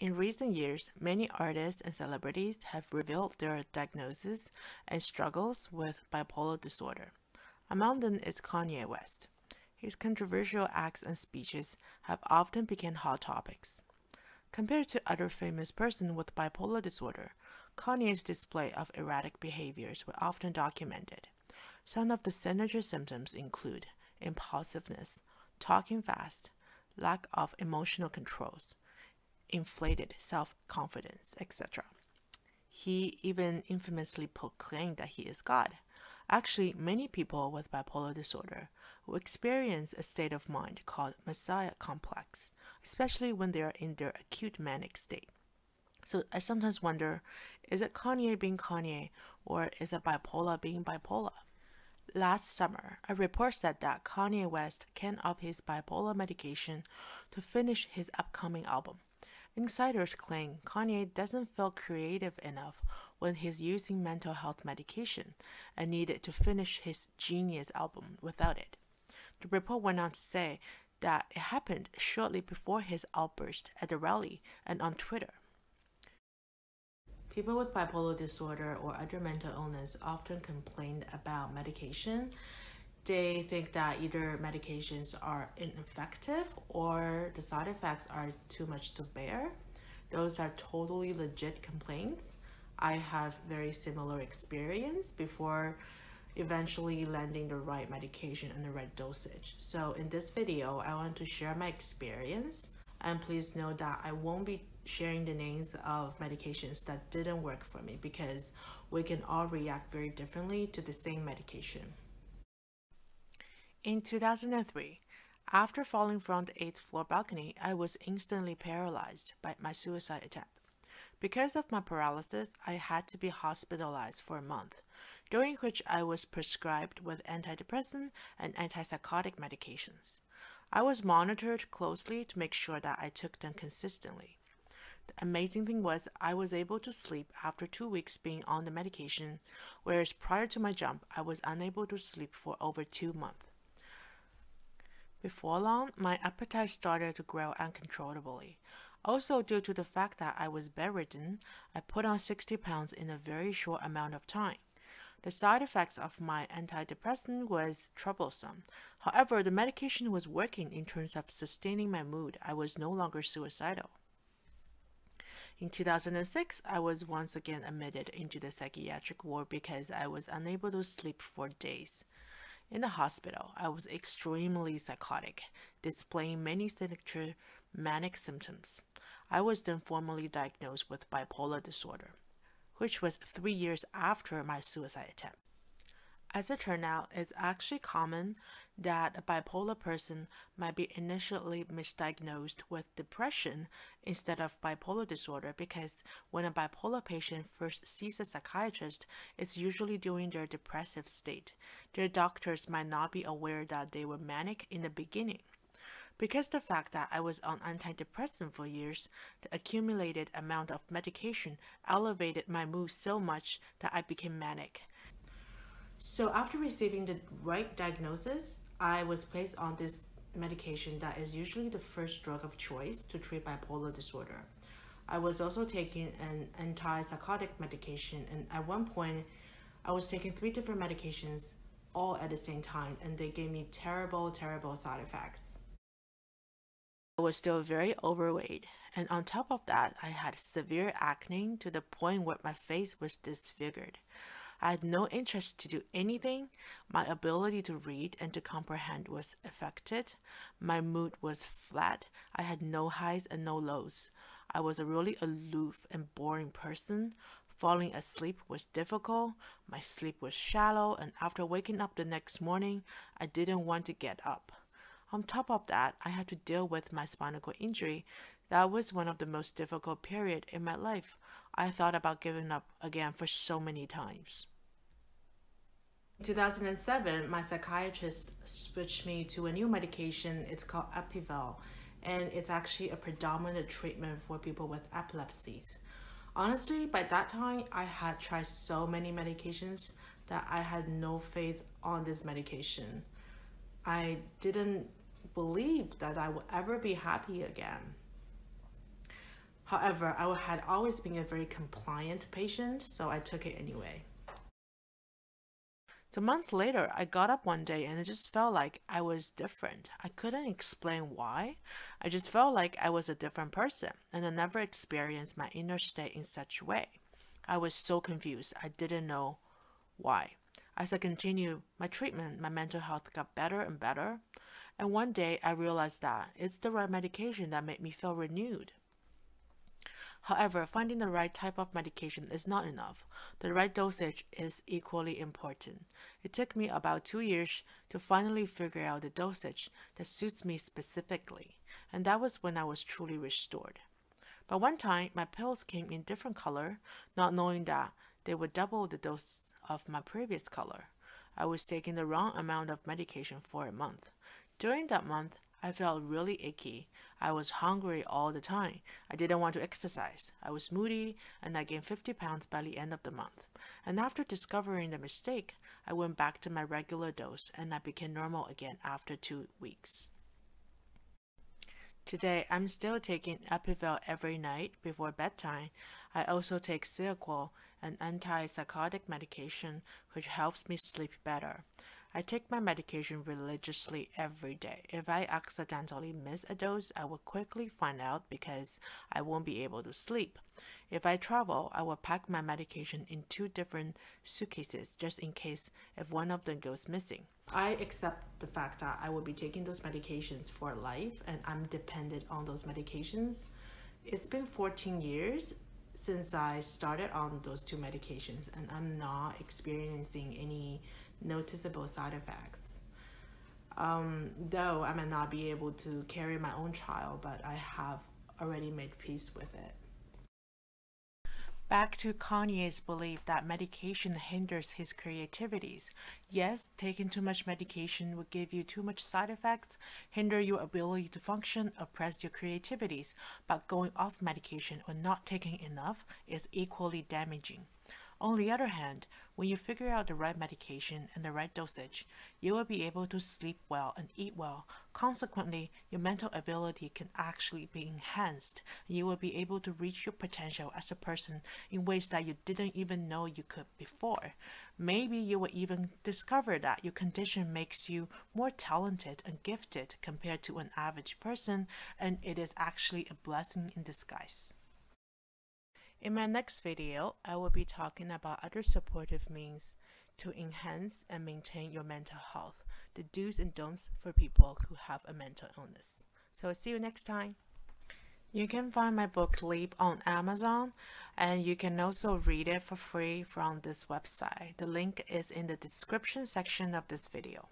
In recent years, many artists and celebrities have revealed their diagnosis and struggles with bipolar disorder. Among them is Kanye West. His controversial acts and speeches have often become hot topics. Compared to other famous persons with bipolar disorder, Kanye's display of erratic behaviors were often documented. Some of the signature symptoms include impulsiveness, talking fast, lack of emotional controls, inflated self confidence, etc. He even infamously proclaimed that he is God. Actually, many people with bipolar disorder will experience a state of mind called messiah complex, especially when they are in their acute manic state. So I sometimes wonder is it Kanye being Kanye or is it bipolar being bipolar? Last summer, a report said that Kanye West can off his bipolar medication to finish his upcoming album. Insiders claim Kanye doesn't feel creative enough when he's using mental health medication and needed to finish his Genius album without it. The report went on to say that it happened shortly before his outburst at the rally and on Twitter. People with bipolar disorder or other mental illness often complain about medication they think that either medications are ineffective or the side effects are too much to bear. Those are totally legit complaints. I have very similar experience before eventually landing the right medication and the right dosage. So in this video, I want to share my experience and please know that I won't be sharing the names of medications that didn't work for me because we can all react very differently to the same medication. In 2003, after falling from the 8th floor balcony, I was instantly paralyzed by my suicide attempt. Because of my paralysis, I had to be hospitalized for a month, during which I was prescribed with antidepressant and antipsychotic medications. I was monitored closely to make sure that I took them consistently. The amazing thing was I was able to sleep after two weeks being on the medication, whereas prior to my jump, I was unable to sleep for over two months. Before long, my appetite started to grow uncontrollably. Also, due to the fact that I was bedridden, I put on 60 pounds in a very short amount of time. The side effects of my antidepressant was troublesome. However, the medication was working in terms of sustaining my mood. I was no longer suicidal. In 2006, I was once again admitted into the psychiatric ward because I was unable to sleep for days. In the hospital, I was extremely psychotic, displaying many signature manic symptoms. I was then formally diagnosed with bipolar disorder, which was three years after my suicide attempt. As it turned out, it's actually common that a bipolar person might be initially misdiagnosed with depression instead of bipolar disorder because when a bipolar patient first sees a psychiatrist, it's usually during their depressive state. Their doctors might not be aware that they were manic in the beginning. Because the fact that I was on antidepressant for years, the accumulated amount of medication elevated my mood so much that I became manic. So after receiving the right diagnosis, I was placed on this medication that is usually the first drug of choice to treat bipolar disorder. I was also taking an antipsychotic medication, and at one point, I was taking three different medications all at the same time, and they gave me terrible, terrible side effects. I was still very overweight, and on top of that, I had severe acne to the point where my face was disfigured. I had no interest to do anything. My ability to read and to comprehend was affected. My mood was flat. I had no highs and no lows. I was a really aloof and boring person. Falling asleep was difficult. My sleep was shallow, and after waking up the next morning, I didn't want to get up. On top of that, I had to deal with my spinal cord injury. That was one of the most difficult period in my life. I thought about giving up again for so many times. In 2007, my psychiatrist switched me to a new medication. It's called Epival, and it's actually a predominant treatment for people with epilepsies. Honestly, by that time, I had tried so many medications that I had no faith on this medication. I didn't believe that I would ever be happy again. However, I had always been a very compliant patient, so I took it anyway. So months later, I got up one day and it just felt like I was different. I couldn't explain why. I just felt like I was a different person and I never experienced my inner state in such a way. I was so confused. I didn't know why. As I continued my treatment, my mental health got better and better. And one day I realized that it's the right medication that made me feel renewed. However, finding the right type of medication is not enough. The right dosage is equally important. It took me about two years to finally figure out the dosage that suits me specifically, and that was when I was truly restored. But one time, my pills came in different color, not knowing that they would double the dose of my previous color. I was taking the wrong amount of medication for a month. During that month, I felt really icky. I was hungry all the time. I didn't want to exercise. I was moody and I gained 50 pounds by the end of the month. And after discovering the mistake, I went back to my regular dose and I became normal again after two weeks. Today, I'm still taking Epival every night before bedtime. I also take Seroquel, an antipsychotic medication which helps me sleep better. I take my medication religiously every day. If I accidentally miss a dose, I will quickly find out because I won't be able to sleep. If I travel, I will pack my medication in two different suitcases just in case if one of them goes missing. I accept the fact that I will be taking those medications for life and I'm dependent on those medications. It's been 14 years since I started on those two medications and I'm not experiencing any noticeable side effects. Um, though I may not be able to carry my own child, but I have already made peace with it. Back to Kanye's belief that medication hinders his creativities. Yes, taking too much medication will give you too much side effects, hinder your ability to function, oppress your creativities, but going off medication or not taking enough is equally damaging. On the other hand, when you figure out the right medication and the right dosage, you will be able to sleep well and eat well. Consequently, your mental ability can actually be enhanced, and you will be able to reach your potential as a person in ways that you didn't even know you could before. Maybe you will even discover that your condition makes you more talented and gifted compared to an average person, and it is actually a blessing in disguise. In my next video, I will be talking about other supportive means to enhance and maintain your mental health, the do's and don'ts for people who have a mental illness. So see you next time. You can find my book Leap on Amazon and you can also read it for free from this website. The link is in the description section of this video.